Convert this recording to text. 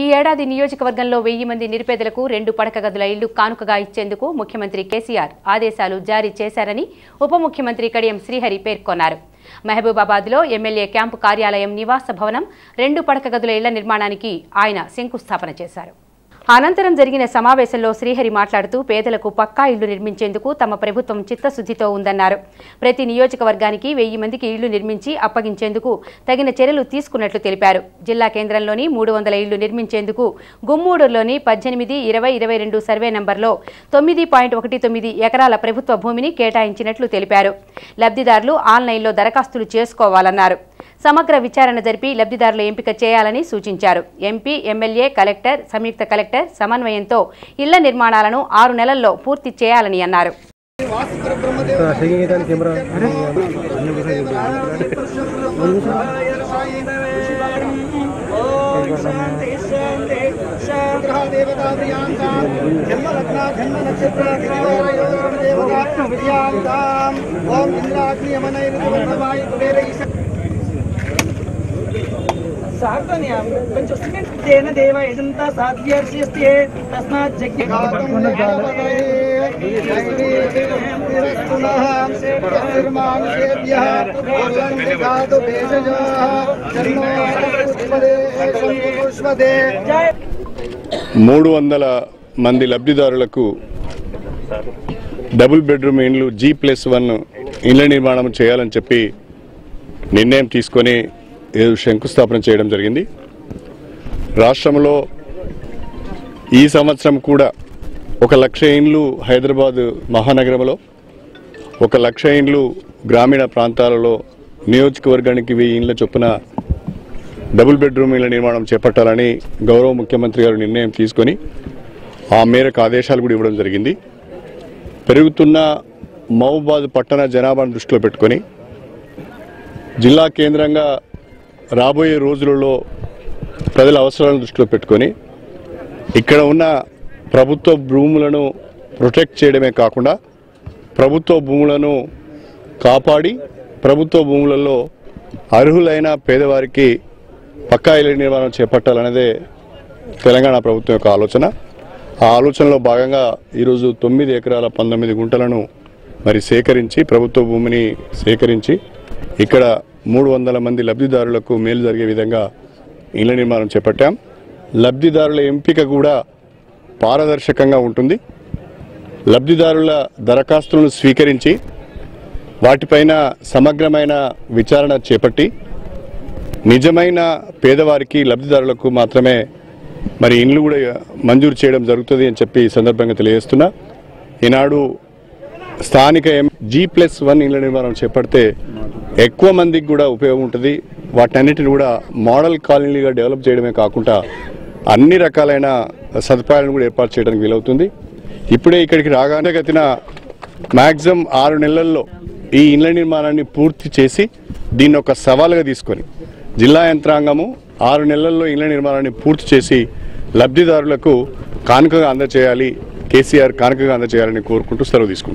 ఈ ఏడాది నియోజకవర్గంలో వెయ్యి మంది నిరుపేదలకు రెండు పడక గదుల ఇళ్ళు కానుకగా ఇచ్చేందుకు ముఖ్యమంత్రి కేసీఆర్ ఆదేశాలు జారీ చేశారని ఉప ముఖ్యమంత్రి కడియం శ్రీహరి పేర్కొన్నారు. మహబూబాబాద్లో ఎమ్మెల్యే క్యాంపు కార్యాలయం నివాస భవనం రెండు పడక గదుల ఇళ్ళ నిర్మాణానికి ఆయన శంకుస్థాపన చేశారు. అనంతరం జరిగిన సమావేశంలో శ్రీహరి మాట్లాడుతూ పేదలకు పక్కా ఇళ్ళు నిర్మించేందుకు తమ ప్రభుత్వం చిత్తశుద్ధితో ఉందన్నారు. ప్రతి నియోజకవర్గానికి వెయ్యి మందికి ఇళ్ళు నిర్మించి అప్పగించేందుకు తగిన చర్యలు తీసుకున్నట్లు తెలిపారు. జిల్లా కేంద్రంలోని మూడు వందల ఇళ్ళు నిర్మించేందుకు గుమ్మూడులోని పద్దెనిమిది ఇరవై ఇరవై రెండు సర్వే నంబర్లో తొమ్మిది పాయింట్ ఒకటి తొమ్మిది ఎకరాల ప్రభుత్వ భూమిని కేటాయించినట్లు తెలిపారు. లబ్ధిదారులు ఆన్లైన్లో దరఖాస్తులు చేసుకోవాలన్నారు. సమగ్ర విచారణ జరిపి లబ్ధిదారుల ఎంపిక చేయాలని సూచించారు. ఎంపీ ఎమ్మెల్యే కలెక్టర్ సంయుక్త కలెక్టర్ సమన్వయంతో ఇళ్ళ నిర్మాణాలను ఆరు నెలల్లో పూర్తి చేయాలని అన్నారు. సెకండ్ కొంచెం తేన దేవ తస్మాత్ మూడు వందల మంది లబ్ధిదారులకు డబుల్ బెడ్రూమ్ ఇండ్లు జీ ప్లస్ వన్ ఇండ్ల నిర్మాణం చేయాలని చెప్పి నిర్ణయం తీసుకొని శంకుస్థాపన చేయడం జరిగింది. రాష్ట్రంలో ఈ సంవత్సరం కూడా ఒక లక్ష ఇండ్లు హైదరాబాద్ మహానగరంలో ఒక లక్ష ఇండ్లు గ్రామీణ ప్రాంతాలలో నియోజకవర్గానికి వెయ్యి ఇండ్ల చొప్పున డబుల్ బెడ్రూమ్ ఇళ్ళ నిర్మాణం చేపట్టాలని గౌరవ ముఖ్యమంత్రి గారు నిర్ణయం తీసుకొని ఆ మేరకు ఆదేశాలు కూడా ఇవ్వడం జరిగింది. పెరుగుతున్న మహబూబాద్ పట్టణ జనాభాను దృష్టిలో పెట్టుకొని జిల్లా కేంద్రంగా రాబోయే రోజులలో ప్రజల అవసరాలను దృష్టిలో పెట్టుకొని ఇక్కడ ఉన్న ప్రభుత్వ భూములను ప్రొటెక్ట్ చేయడమే కాకుండా ప్రభుత్వ భూములను కాపాడి ప్రభుత్వ భూములలో అర్హులైన పేదవారికి పక్కా ఇళ్ళ నిర్మాణం చేపట్టాలనేదే తెలంగాణ ప్రభుత్వం యొక్క ఆలోచన. ఆ ఆలోచనలో భాగంగా ఈరోజు తొమ్మిది ఎకరాల పంతొమ్మిది గుంటలను మరి సేకరించి ప్రభుత్వ భూమిని సేకరించి ఇక్కడ మూడు వందల మంది లబ్ధిదారులకు మేలు జరిగే విధంగా ఇళ్ళ నిర్మాణం చేపట్టాం. లబ్ధిదారుల ఎంపిక కూడా పారదర్శకంగా ఉంటుంది. లబ్ధిదారుల దరఖాస్తులను స్వీకరించి వాటిపైన సమగ్రమైన విచారణ చేపట్టి నిజమైన పేదవారికి లబ్ధిదారులకు మాత్రమే మరి ఇండ్లు కూడా మంజూరు చేయడం జరుగుతుంది అని చెప్పి సందర్భంగా తెలియజేస్తున్నా. ఈనాడు స్థానిక ఎం జీ ప్లస్ వన్ ఇళ్ళ నిర్మాణం చేపడితే ఎక్కువ మందికి కూడా ఉపయోగం ఉంటుంది. వాటన్నిటిని కూడా మోడల్ కాలనీగా డెవలప్ చేయడమే కాకుండా అన్ని రకాలైన సదుపాయాలను కూడా ఏర్పాటు చేయడానికి వీలవుతుంది. ఇప్పుడే ఇక్కడికి రాగానే గతిన మ్యాక్సిమం ఆరు నెలల్లో ఈ ఇండ్ల నిర్మాణాన్ని పూర్తి చేసి దీన్ని ఒక సవాలుగా తీసుకొని జిల్లా యంత్రాంగము ఆరు నెలల్లో ఇళ్ళ నిర్మాణాన్ని పూర్తి చేసి లబ్ధిదారులకు కానుకగా అందజేయాలి. కేసీఆర్ కానుకగా అందజేయాలని కోరుకుంటూ సెలవు తీసుకుంటాం